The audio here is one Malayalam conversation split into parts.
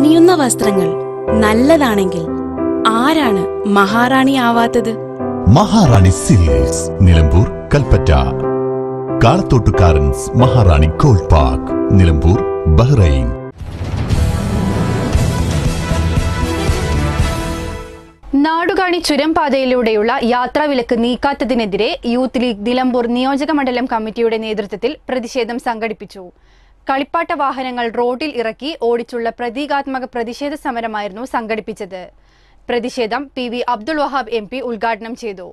അണിയുന്ന വസ്ത്രങ്ങൾ നല്ലതാണെങ്കിൽ ആരാണ് മഹാറാണി ആവാത്തത്? Maharani Silks Nilambur Kalpetta. കാളത്തോട്ടുകാരൻസ് Maharani gold park Nilambur Bahrain. Nadukani ചുരം പാതയിലൂടെയുള്ള യാത്രാവിലക്ക് നീക്കാത്തതിനെതിരെ യൂത്ത് ലീഗ് നിലമ്പൂർ നിയോജക മണ്ഡലം കമ്മിറ്റിയുടെ നേതൃത്വത്തിൽ പ്രതിഷേധം സംഘടിപ്പിച്ചു. കളിപ്പാട്ട വാഹനങ്ങൾ റോഡിൽ ഇറക്കി ഓടിച്ചുള്ള പ്രതീകാത്മക പ്രതിഷേധ സമരമായിരുന്നു സംഘടിപ്പിച്ചത്. പ്രതിഷേധം P V Abdul Wahab M P ഉദ്ഘാടനം ചെയ്തു.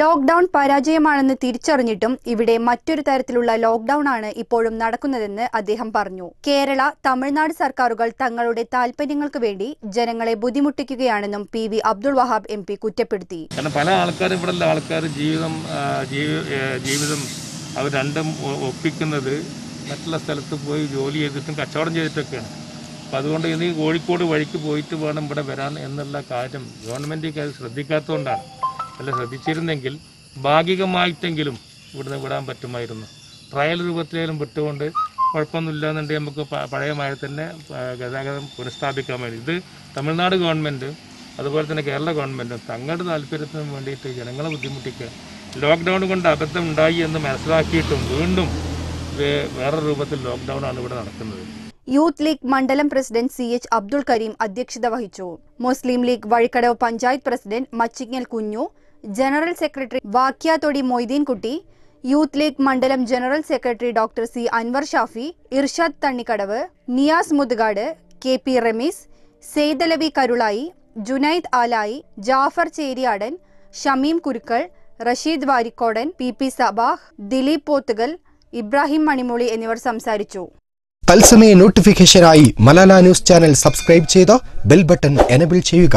ലോക്ക്ഡൌൺ പരാജയമാണെന്ന് തിരിച്ചറിഞ്ഞിട്ടും ഇവിടെ മറ്റൊരു തരത്തിലുള്ള ലോക്ക്ഡൌൺ ആണ് ഇപ്പോഴും നടക്കുന്നതെന്ന് അദ്ദേഹം പറഞ്ഞു. കേരള തമിഴ്നാട് സർക്കാരുകൾ തങ്ങളുടെ താല്പര്യങ്ങൾക്ക് വേണ്ടി ജനങ്ങളെ ബുദ്ധിമുട്ടിക്കുകയാണെന്നും P V Abdul Wahab M P കുറ്റപ്പെടുത്തി. കാരണം പല ആൾക്കാരും ഇവിടെ ആൾക്കാർ ജീവിതം ജീവിതം അവർ രണ്ടും ഒപ്പിക്കുന്നത് മറ്റുള്ള സ്ഥലത്ത് പോയി ജോലി ചെയ്തിട്ടും കച്ചവടം ചെയ്തിട്ടൊക്കെയാണ്. അപ്പോൾ അതുകൊണ്ട് ഇനി കോഴിക്കോട് വഴിക്ക് പോയിട്ട് വേണം ഇവിടെ വരാൻ എന്നുള്ള കാര്യം ഗവൺമെന്റ് അത് ശ്രദ്ധിക്കാത്തതുകൊണ്ടാണ്. അല്ല ശ്രദ്ധിച്ചിരുന്നെങ്കിൽ ഭാഗികമായിട്ടെങ്കിലും ഇവിടുന്ന് വിടാൻ പറ്റുമായിരുന്നു. ട്രയൽ രൂപത്തിലേലും വിട്ടുകൊണ്ട് കുഴപ്പമൊന്നുമില്ല എന്നുണ്ടെങ്കിൽ നമുക്ക് പഴയ തന്നെ ഗതാഗതം പുനഃസ്ഥാപിക്കാൻ വേണ്ടി. ഇത് തമിഴ്നാട് ഗവൺമെന്റ് അതുപോലെ തന്നെ കേരള ഗവൺമെന്റും തങ്ങളുടെ താല്പര്യത്തിന് വേണ്ടിയിട്ട് ജനങ്ങളെ ബുദ്ധിമുട്ടിക്കുക. ലോക്ക്ഡൗൺ കൊണ്ട് അബദ്ധം ഉണ്ടായി എന്ന് മനസ്സിലാക്കിയിട്ടും വീണ്ടും വേറെ രൂപത്തിൽ ലോക്ക്ഡൗൺ ആണ് ഇവിടെ നടക്കുന്നത്. യൂത്ത് ലീഗ് മണ്ഡലം president C H Abdul Karim അധ്യക്ഷത വഹിച്ചു. Muslim League Vazhikkadavu panchayat president Machingal Kunju general secretary Vakyathodi Moideenkutty youth league മണ്ഡലം general secretary doctor C Anwar Shafi Irshad Thannikkadavu Niyas Muthukad K P Ramees Saithalavi Karulai Junaid Alayi Jafar Cheriyadan Shameem Kurukkal Rasheed Varikkodan P P Sabah Dileep Pothukal Ibrahim Manimooli എന്നിവർ സംസാരിച്ചു. തത്സമയ നോട്ടിഫിക്കേഷനായി മലാല ന്യൂസ് ചാനൽ സബ്സ്ക്രൈബ് ചെയ്ത് ബെൽ ബട്ടൺ എനബിൾ ചെയ്യുക.